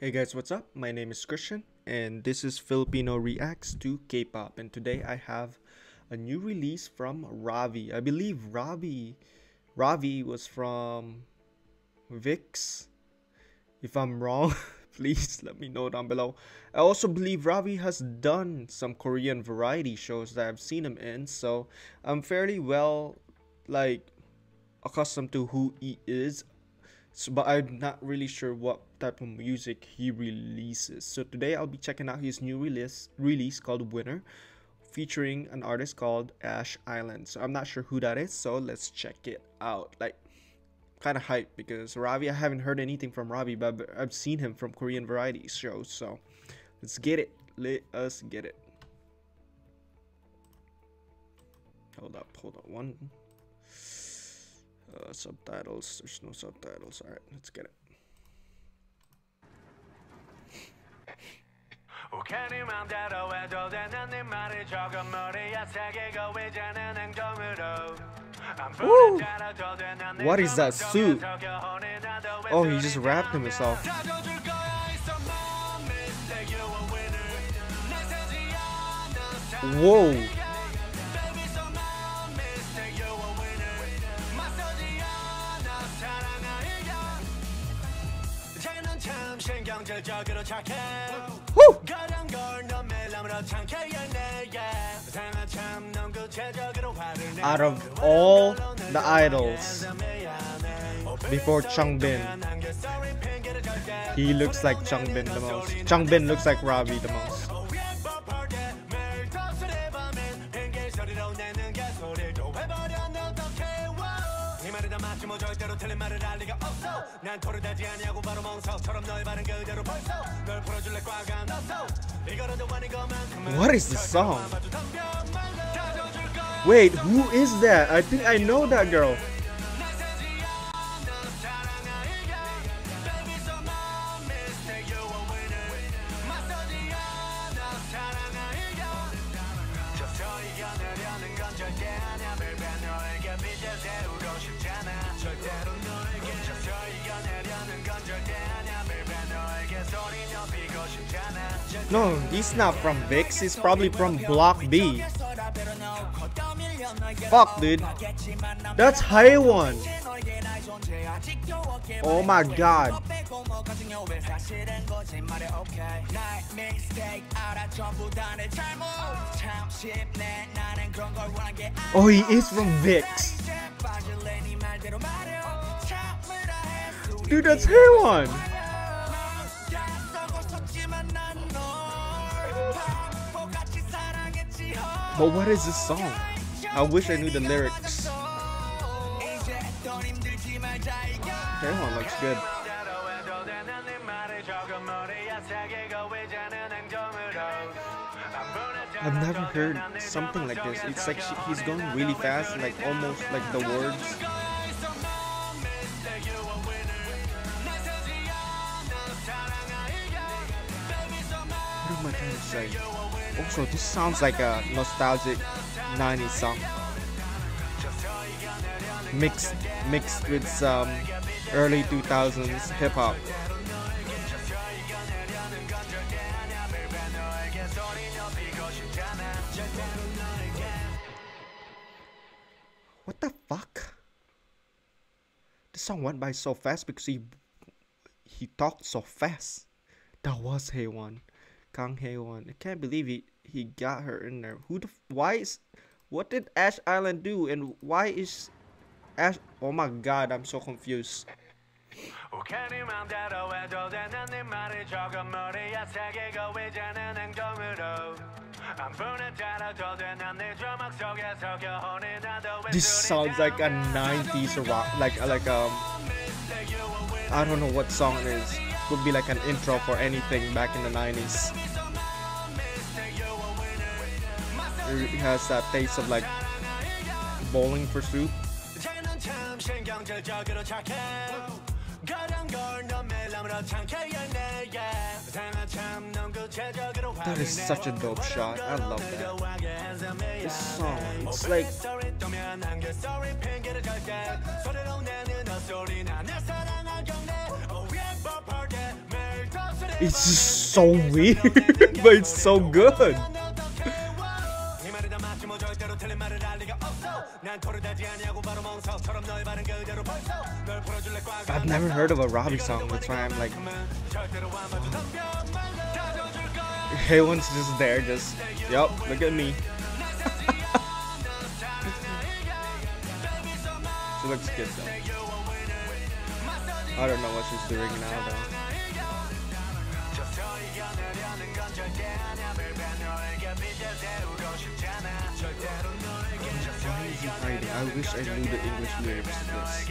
Hey guys, what's up? My name is Christian and this is Filipino Reacts to K-pop and today I have a new release from Ravi. I believe Ravi Ravi was from VIXX. If I'm wrong, please let me know down below. I also believe Ravi has done some Korean variety shows that I've seen him in, so I'm fairly well like accustomed to who he is so, but I'm not really sure what type of music he releases. So today I'll be checking out his new release release called Winner, featuring an artist called Ash Island. So I'm not sure who that is. So let's check it out. Like kind of hype because Ravi I haven't heard anything from Ravi, but I've seen him from Korean variety shows. So let's get it. Let us get it. Hold up, hold up. One uh, subtitles. There's no subtitles. Alright, let's get it. Woo! What is that suit? Oh, he just wrapped himself. Whoa! Out of all the idols. before Changbin, he looks like Changbin the most. Changbin looks like Ravi the most. What is this song? Wait, who is that? I think I know that girl. He's not from VIXX, he's probably from Block B. Fuck, dude. That's Hyewon. Oh my god. Oh, he is from VIXX. Dude, that's Hyewon. But what is this song? I wish I knew the lyrics. Hairline looks good. I've never heard something like this. It's like she, he's going really fast, like almost like the words. Am I trying to say? Also, this sounds like a nostalgic 90s song. Mixed, mixed with some early 2000s hip hop. What the fuck? The song went by so fast because he he talked so fast. That was Hyewon. Kang Hyewon. I can't believe he he got her in there. Who the why is what did Ash Island do and why is Ash Oh my god, I'm so confused. This sounds like a 90s rock like like um I don't know what song it is. Could be like an intro for anything back in the 90s. It has that taste of like bowling for soup. That is such a dope shot. I love that. This song, it's like It's just so weird, but it's so good. I've never heard of a Ravi song, that's why I'm like. Everyone's just there, just, yup, look at me. she looks good though. I don't know what she's doing now though. Hiding? I wish I knew the English lyrics to this.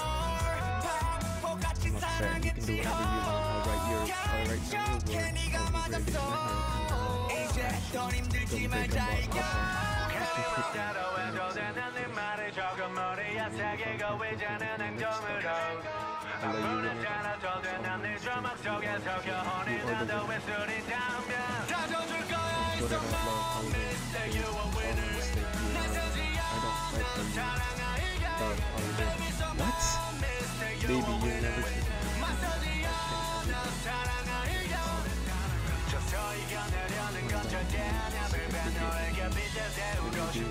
You can do whatever you want. I'll write your, I'll write your words. I'll be ready in my What? Never should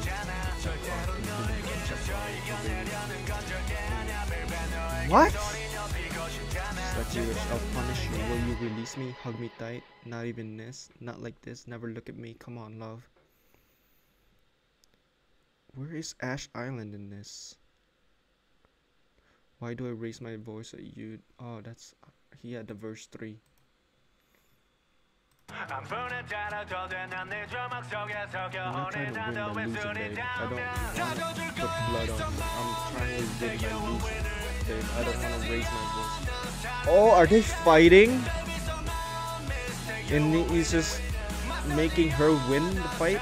What? Just you wish I'll punish you. Will you release me? Hug me tight. Not even this. Not like this. Never look at me. Come on, love. Where is Ash Island in this? Why do I raise my voice at you? Oh, that's he had the verse three. I'm not trying to win by losing, babe. I don't want to put blood on you. I'm trying to win by. I don't want to raise my voice. Oh, are they fighting? And he's just making her win the fight?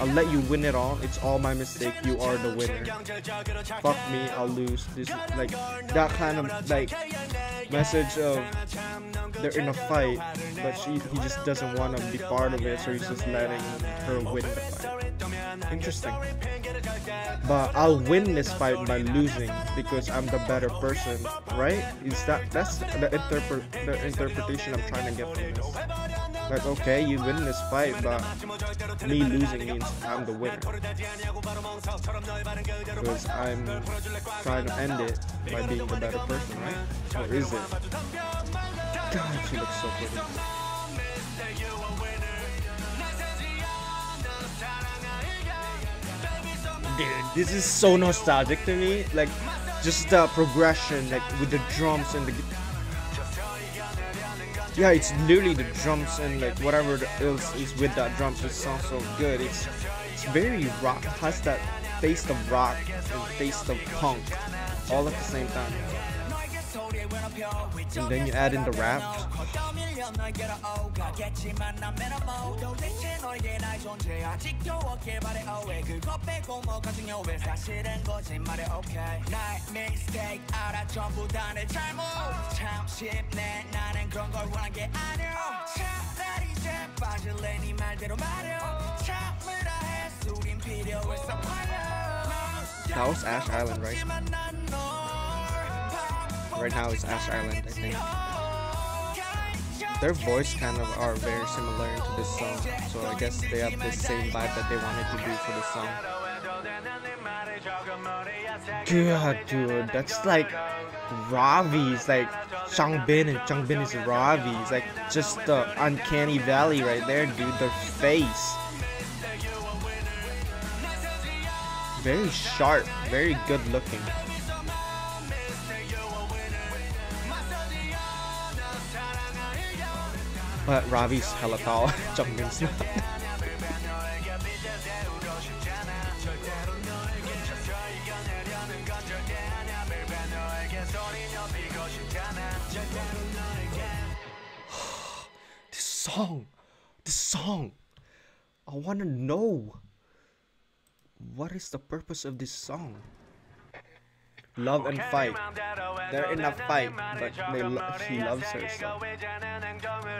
I'll let you win it all. It's all my mistake. You are the winner. Fuck me, I'll lose. This like that kind of like message of they're in a fight, but she he just doesn't want to be part of it, so he's just letting her win the fight. Interesting. But I'll win this fight by losing because I'm the better person, right? Is that that's the interpret the interpretation I'm trying to get from this? Like, okay, you win this fight, but me losing means I'm the winner. Because I'm trying to end it by being the better person, right? Or is it? She looks so pretty. Dude, this is so nostalgic to me. Like, just the progression, like with the drums and the. Yeah, it's literally the drums and like whatever else is with that drums. It sounds so good. It's it's very rock. It Has that taste of rock and taste of punk, all at the same time. And then you add in the rap. That was Ash Island, right? Right now it's Ash Island, I think. Their voice kind of are very similar to this song, so I guess they have the same vibe that they wanted to do for the song. God, dude, that's like Ravi's, like Changbin and Changbin is Ravi. It's like just the uncanny valley right there, dude. Their face. Very sharp, very good looking. But Ravi's Halatal jumping snap. this song, this song. I wanna know what is the purpose of this song. Love and fight. They're in a fight, but they lo he loves her. So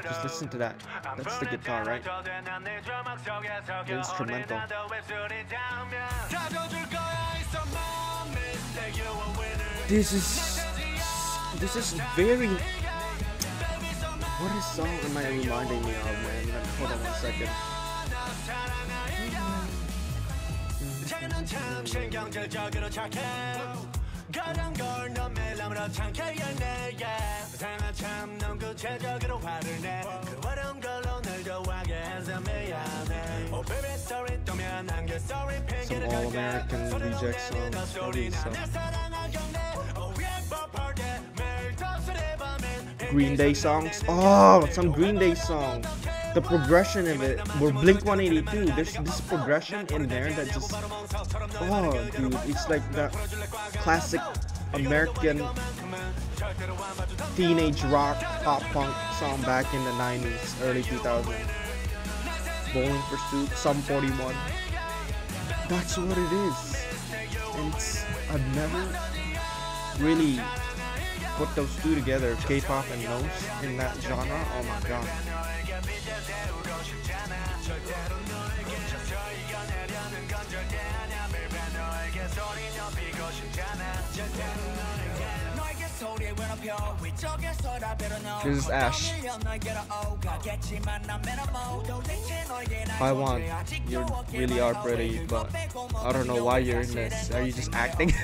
just listen to that. That's the guitar, right? The instrumental. This is this is very. What is song am I reminding me of, man? Hold on one second. 가장 걸넌 매lam으로 창게 연내게 세상은 참넌 구체적으로 화를 내 그런 걸로 널 좋아하게 해서 미안해 Oh baby sorry 또 미안한 게 sorry 핑계를 Some all-American reject songs probably so Green Day songs Oh some Green Day songs the progression of it we're blink 182 there's this progression in there that just oh dude it's like that classic american teenage rock pop punk song back in the 90s early 2000s Bowling for Soup Sum 41 that's what it is. And it's i've never really put those two together k-pop and those, in that genre. Oh my god this is Ash. Hyewon, you really are pretty, but I don't know why you're in this. Are you just acting?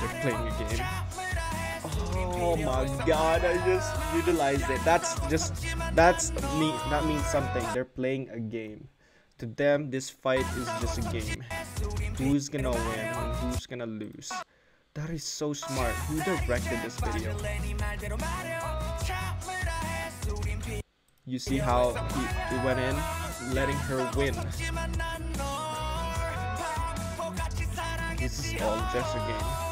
They're playing a game. Oh my god, I just utilized it. That's just that's me that means something. They're playing a game. To them, this fight is just a game. Who's gonna win and who's gonna lose? That is so smart. Who directed this video? You see how he, he went in, letting her win. This is all just a game.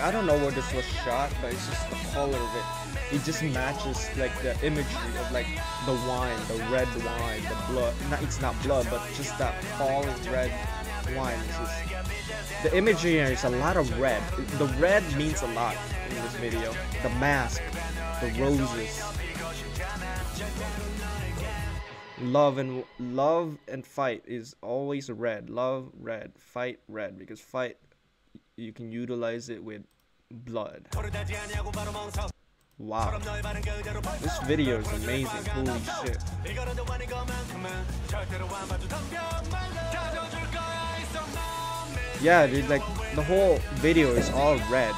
I don't know where this was shot, but it's just the color of it. It just matches like the imagery of like the wine, the red wine, the blood. Not, it's not blood, but just that falling red wine. Just, the imagery here is a lot of red. The red means a lot in this video. The mask, the roses. Love and love and fight is always red. Love red, fight red because fight you can utilize it with blood. Wow. This video is amazing. Holy shit. Yeah, dude, like, the whole video is all red.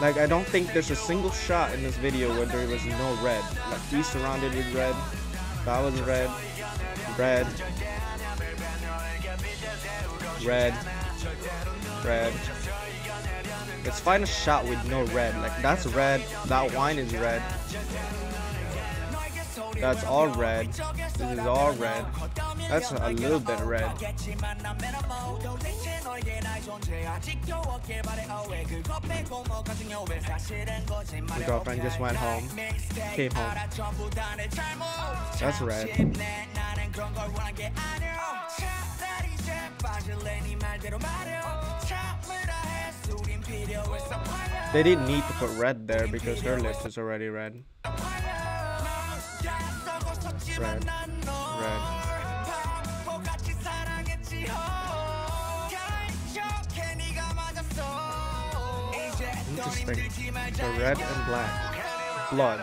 Like, I don't think there's a single shot in this video where there was no red. Like, he's surrounded with red. That was red. Red red, red. Let's find a shot with no red. Like that's red. That wine is red. That's all red. This is all red. That's a little bit red. My girlfriend just went home. Came home. That's red. They didn't need to put red there because her lips is already red. Red. Red. Interesting. So red and black. Blood.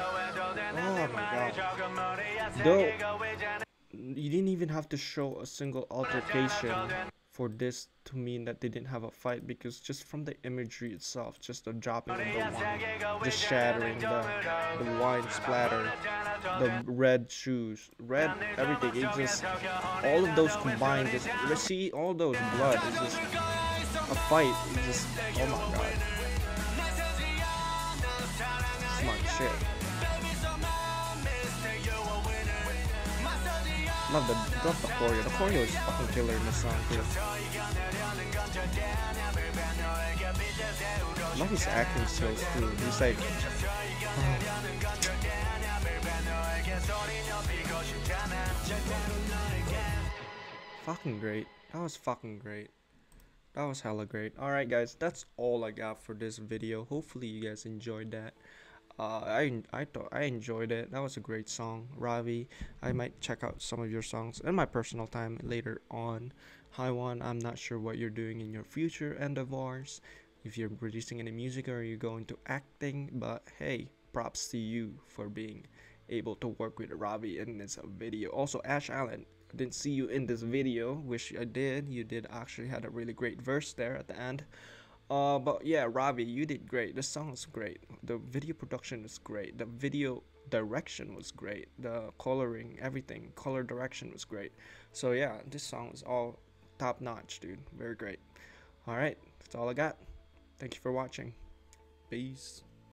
Oh my god. Though you didn't even have to show a single altercation for this to mean that they didn't have a fight because just from the imagery itself, just the dropping of the wine, just shattering the, the wine splatter, the red shoes, red everything. It just all of those combined. Just you see all those blood. It's just a fight. It's just oh my god. Love the love the choreo. The choreo is fucking killer in the song too. Love his acting skills too. He's like fucking great. That was fucking great. That was hella great. Alright guys, that's all I got for this video. Hopefully you guys enjoyed that uh, I I thought I enjoyed it. That was a great song, Ravi. I might check out some of your songs in my personal time later on. Hyewon, I'm not sure what you're doing in your future endeavors. If you're producing any music or you're going to acting, but hey, props to you for being able to work with Ravi in this video. Also, Ash Island, I didn't see you in this video. Wish I did. You did actually had a really great verse there at the end. Uh, but yeah, Ravi, you did great. The song was great. The video production was great. The video direction was great. The coloring, everything, color direction was great. So yeah, this song was all top notch, dude. Very great. All right, that's all I got. Thank you for watching. Peace.